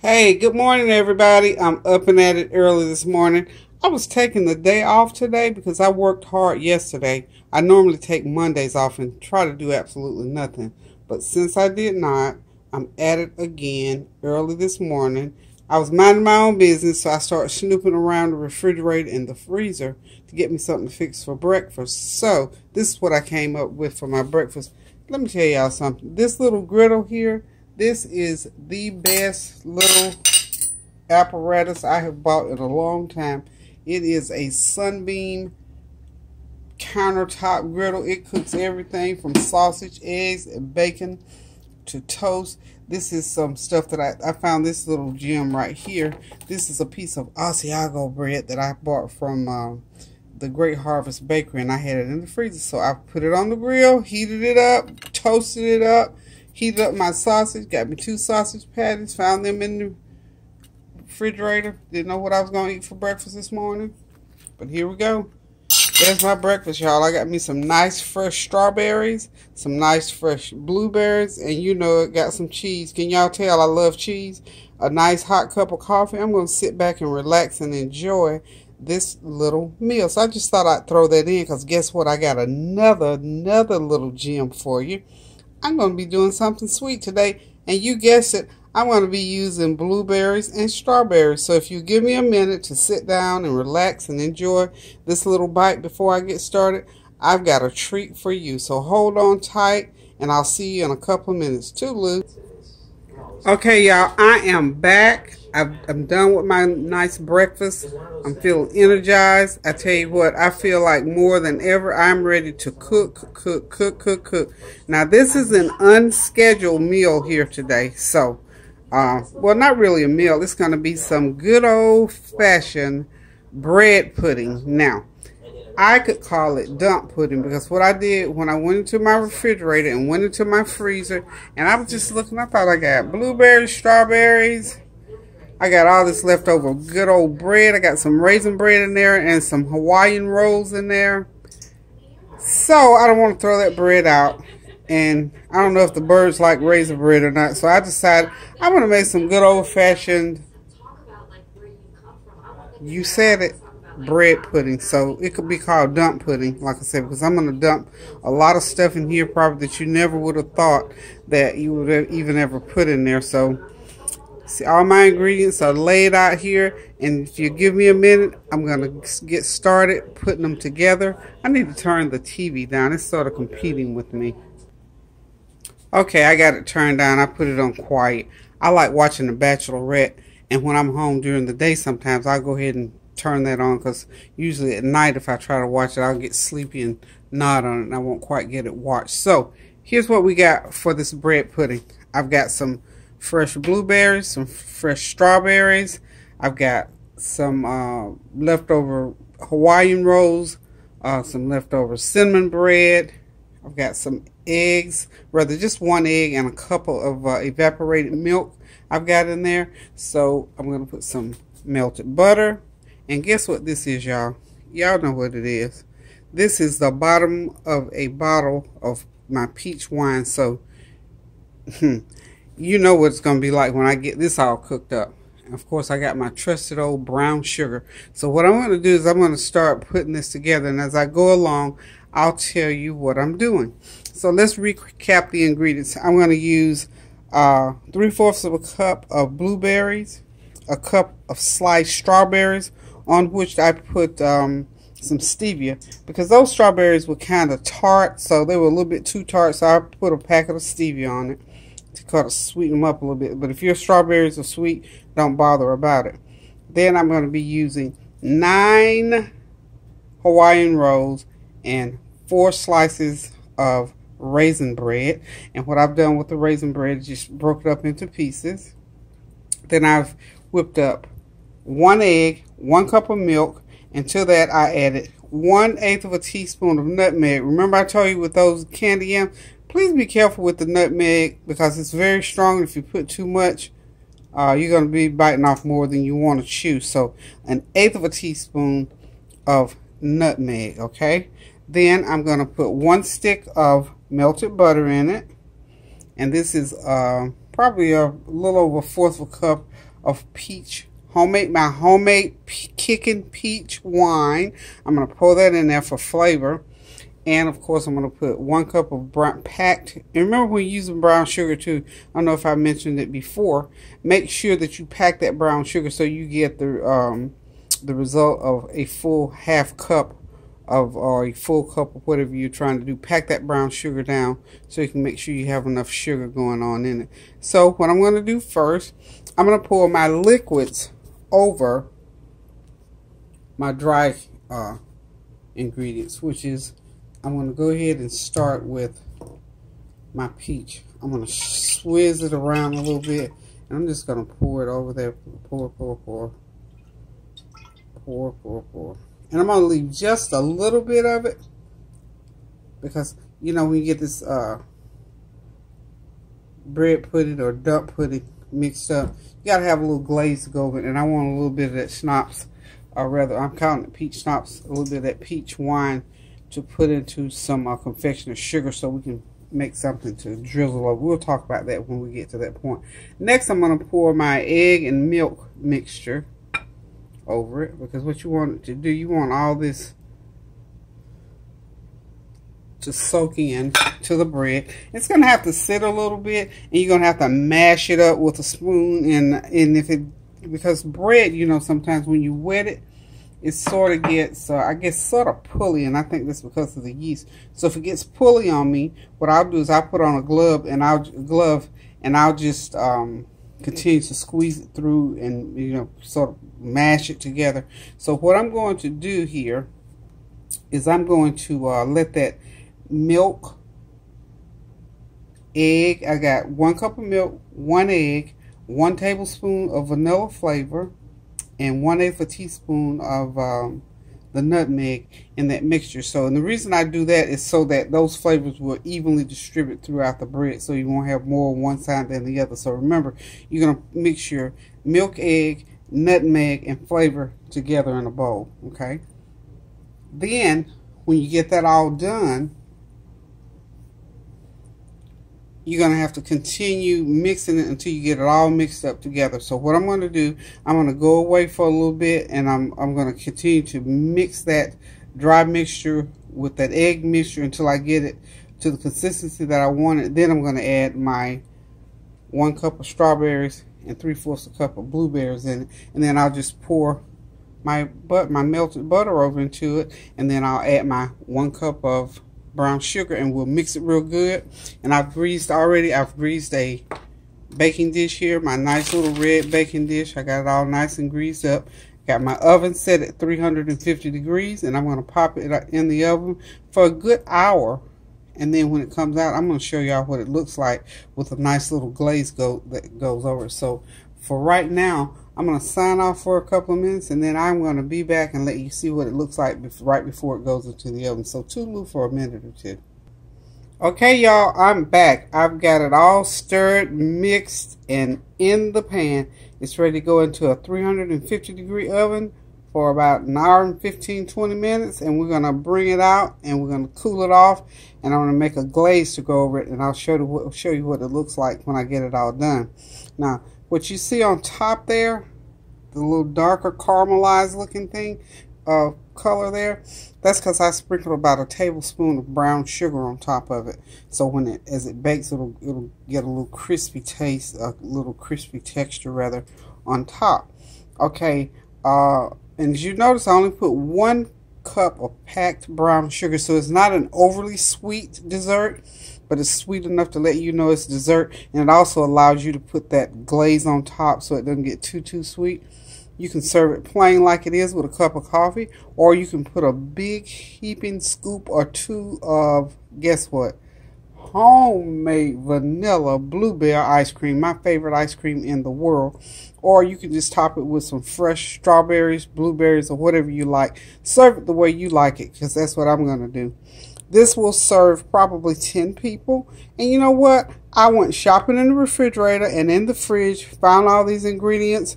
Hey, good morning, everybody. I'm up and at it early this morning. I was taking the day off today because I worked hard yesterday. I normally take Mondays off and try to do absolutely nothing. But since I did not, I'm at it again early this morning. I was minding my own business, so I started snooping around the refrigerator and the freezer to get me something to fix for breakfast. So, this is what I came up with for my breakfast. Let me tell y'all something. This little griddle here, this is the best little apparatus I have bought in a long time. It is a Sunbeam countertop griddle. It cooks everything from sausage, eggs, and bacon to toast. This is some stuff that I, I found this little gem right here. This is a piece of Asiago bread that I bought from um, the Great Harvest Bakery and I had it in the freezer. So I put it on the grill, heated it up, toasted it up, heated up my sausage, got me two sausage patties, found them in the refrigerator. Didn't know what I was going to eat for breakfast this morning. But here we go. There's my breakfast, y'all. I got me some nice fresh strawberries, some nice fresh blueberries, and you know it got some cheese. Can y'all tell I love cheese? A nice hot cup of coffee. I'm going to sit back and relax and enjoy this little meal. So I just thought I'd throw that in because guess what? I got another, another little gem for you. I'm going to be doing something sweet today. And you guessed it, I'm going to be using blueberries and strawberries. So if you give me a minute to sit down and relax and enjoy this little bite before I get started, I've got a treat for you. So hold on tight and I'll see you in a couple minutes. Toodaloo. Okay, y'all, I am back. I am done with my nice breakfast. I'm feeling energized. I tell you what, I feel like more than ever, I'm ready to cook, cook, cook, cook, cook. Now, this is an unscheduled meal here today. So, uh, well, not really a meal. It's going to be some good old-fashioned bread pudding. Now, I could call it dump pudding because what I did when I went into my refrigerator and went into my freezer and I was just looking, I thought I got blueberries, strawberries. I got all this leftover good old bread. I got some raisin bread in there and some Hawaiian rolls in there. So I don't want to throw that bread out. And I don't know if the birds like raisin bread or not. So I decided I'm going to make some good old fashioned, you said it, bread pudding. So it could be called dump pudding, like I said, because I'm going to dump a lot of stuff in here probably that you never would have thought that you would have even ever put in there. So see, all my ingredients are laid out here. And if you give me a minute, I'm going to get started putting them together. I need to turn the TV down. It's sort of competing with me. Okay, I got it turned down. I put it on quiet. I like watching The Bachelorette. And when I'm home during the day, sometimes I'll go ahead and turn that on because usually at night if I try to watch it I'll get sleepy and nod on it and I won't quite get it watched. So here's what we got for this bread pudding. I've got some fresh blueberries, some fresh strawberries. I've got some uh, leftover Hawaiian rolls, uh, some leftover cinnamon bread. I've got some eggs, rather just one egg and a couple of uh, evaporated milk I've got in there. So I'm going to put some melted butter, and guess what this is, y'all? Y'all know what it is. This is the bottom of a bottle of my peach wine. So, you know what it's going to be like when I get this all cooked up. Of course, I got my trusted old brown sugar. So what I'm going to do is I'm going to start putting this together. And as I go along, I'll tell you what I'm doing. So let's recap the ingredients. I'm going to use uh, three-fourths of a cup of blueberries, a cup of sliced strawberries, on which I put um, some stevia because those strawberries were kind of tart, so they were a little bit too tart. So I put a packet of stevia on it to kind of sweeten them up a little bit. But if your strawberries are sweet, don't bother about it. Then I'm going to be using nine Hawaiian rolls and four slices of raisin bread. And what I've done with the raisin bread is just broke it up into pieces. Then I've whipped up one egg, one cup of milk, and to that I added one eighth of a teaspoon of nutmeg. Remember I told you with those candy yams, please be careful with the nutmeg because it's very strong. If you put too much, uh, you're going to be biting off more than you want to chew. So an eighth of a teaspoon of nutmeg, okay? Then I'm going to put one stick of melted butter in it. And this is uh, probably a little over a fourth of a cup of peach homemade my homemade kicking peach wine. I'm going to pour that in there for flavor. And of course, I'm going to put one cup of brown packed. And remember, when using brown sugar too, I don't know if I mentioned it before. Make sure that you pack that brown sugar so you get the um, the result of a full half cup of or a full cup of whatever you're trying to do. Pack that brown sugar down so you can make sure you have enough sugar going on in it. So what I'm going to do first, I'm going to pour my liquids over my dry uh, ingredients, which is I'm going to go ahead and start with my peach. I'm going to swizz it around a little bit. And I'm just going to pour it over there. Pour, pour, pour. Pour, pour, pour. And I'm going to leave just a little bit of it. Because, you know, when you get this uh, bread pudding or dump pudding mixed up, you got to have a little glaze to go with it. And I want a little bit of that schnapps. Or rather, I'm calling it peach schnapps. A little bit of that peach wine to put into some uh, confectioner sugar so we can make something to drizzle over. We'll talk about that when we get to that point. Next, I'm going to pour my egg and milk mixture over it because what you want to do, you want all this to soak in to the bread. It's going to have to sit a little bit and you're going to have to mash it up with a spoon and and if it because bread, you know, sometimes when you wet it, it sort of gets, uh, I guess, sort of pulley, and I think that's because of the yeast. So if it gets pulley on me, what I'll do is I'll put on a glove, and I'll glove, and I'll just um, continue to squeeze it through, and you know, sort of mash it together. So what I'm going to do here is I'm going to uh, let that milk, egg. I got one cup of milk, one egg, one tablespoon of vanilla flavor and one eighth a teaspoon of um, the nutmeg in that mixture. So, and the reason I do that is so that those flavors will evenly distribute throughout the bread so you won't have more on one side than the other. So remember, you're going to mix your milk, egg, nutmeg, and flavor together in a bowl, okay? Then, when you get that all done, you're going to have to continue mixing it until you get it all mixed up together. So what I'm going to do, I'm going to go away for a little bit and I'm, I'm going to continue to mix that dry mixture with that egg mixture until I get it to the consistency that I want it. Then I'm going to add my one cup of strawberries and three-fourths a cup of blueberries in it. And then I'll just pour my but my melted butter over into it and then I'll add my one cup of brown sugar and we'll mix it real good. And I've greased already, I've greased a baking dish here, my nice little red baking dish. I got it all nice and greased up. Got my oven set at 350 degrees and I'm going to pop it in the oven for a good hour. And then when it comes out, I'm going to show y'all what it looks like with a nice little glaze go that goes over. So for right now, I'm going to sign off for a couple of minutes and then I'm going to be back and let you see what it looks like right before it goes into the oven. So toodaloo for a minute or two. Okay, y'all, I'm back. I've got it all stirred, mixed, and in the pan. It's ready to go into a 350 degree oven for about an hour and 15, 20 minutes. And we're going to bring it out and we're going to cool it off. And I'm going to make a glaze to go over it. And I'll show, the, show you what it looks like when I get it all done. Now, what you see on top there, the little darker caramelized looking thing, uh, color there, that's because I sprinkled about a tablespoon of brown sugar on top of it. So when it, as it bakes, it'll, it'll get a little crispy taste, a little crispy texture rather, on top. Okay, uh, and as you notice, I only put one cup of packed brown sugar, so it's not an overly sweet dessert but it's sweet enough to let you know it's dessert and it also allows you to put that glaze on top so it doesn't get too too sweet. You can serve it plain like it is with a cup of coffee or you can put a big heaping scoop or two of guess what? Homemade vanilla blueberry ice cream my favorite ice cream in the world. Or you can just top it with some fresh strawberries blueberries or whatever you like. Serve it the way you like it because that's what i'm going to do this will serve probably 10 people. And you know what? I went shopping in the refrigerator and in the fridge, found all these ingredients.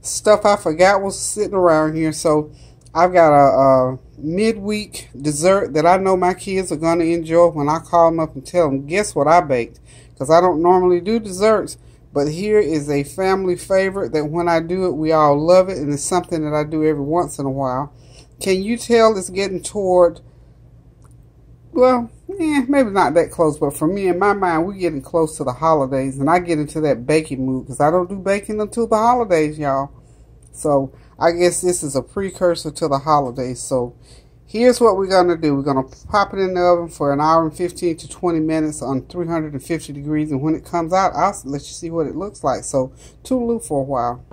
Stuff I forgot was sitting around here. So I've got a, a midweek dessert that I know my kids are going to enjoy when I call them up and tell them, guess what I baked? Because I don't normally do desserts. But here is a family favorite that when I do it, we all love it. And it's something that I do every once in a while. Can you tell it's getting toward, well, yeah, maybe not that close, but for me, in my mind, we're getting close to the holidays. And I get into that baking mood because I don't do baking until the holidays, y'all. So I guess this is a precursor to the holidays. So Here's what we're going to do. We're going to pop it in the oven for an hour and 15 to 20 minutes on 350 degrees. And when it comes out, I'll let you see what it looks like. So, toodaloo for a while.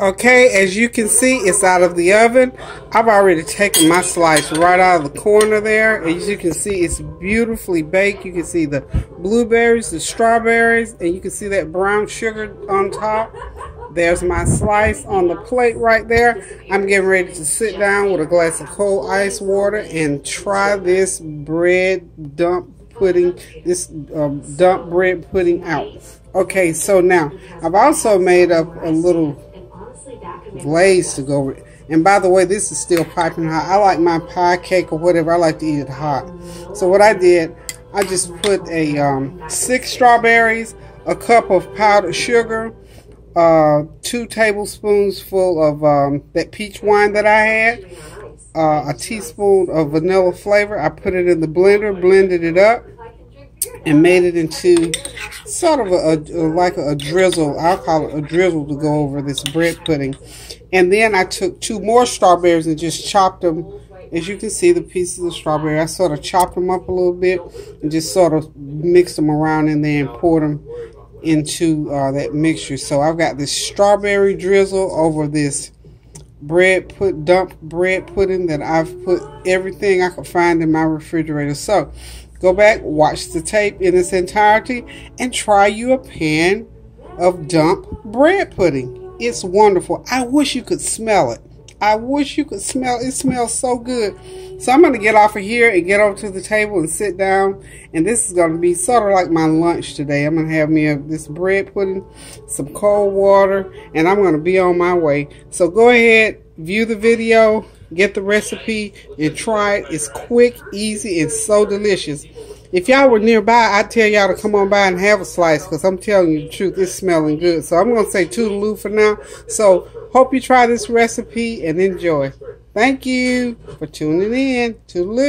Okay, as you can see, it's out of the oven. I've already taken my slice right out of the corner there. As you can see, it's beautifully baked. You can see the blueberries, the strawberries, and you can see that brown sugar on top. There's my slice on the plate right there. I'm getting ready to sit down with a glass of cold ice water and try this bread dump pudding, this um, dump bread pudding out. Okay, so now I've also made up a little glaze to go with. And by the way, this is still piping hot. I like my pie cake or whatever. I like to eat it hot. So what I did, I just put a um, six strawberries, a cup of powdered sugar, uh, two tablespoons full of um, that peach wine that I had, uh, a teaspoon of vanilla flavor. I put it in the blender, blended it up, and made it into sort of a, a like a, a, drizzle. I'll call it a drizzle to go over this bread pudding. And then I took two more strawberries and just chopped them. As you can see, the pieces of strawberry, I sort of chopped them up a little bit and just sort of mixed them around in there and poured them into uh, that mixture. So I've got this strawberry drizzle over this bread put dump bread pudding that I've put everything I could find in my refrigerator. So go back, watch the tape in its entirety, and try you a pan of dump bread pudding. It's wonderful. I wish you could smell it. I wish you could smell it. smells so good. So I'm going to get off of here and get over to the table and sit down. And this is going to be sort of like my lunch today. I'm going to have me a, this bread pudding, some cold water, and I'm going to be on my way. So go ahead, view the video, get the recipe, and try it. It's quick, easy, and so delicious. If y'all were nearby, I'd tell y'all to come on by and have a slice because I'm telling you the truth, it's smelling good. So I'm going to say toodaloo for now. So hope you try this recipe and enjoy. Thank you for tuning in. Toodaloo.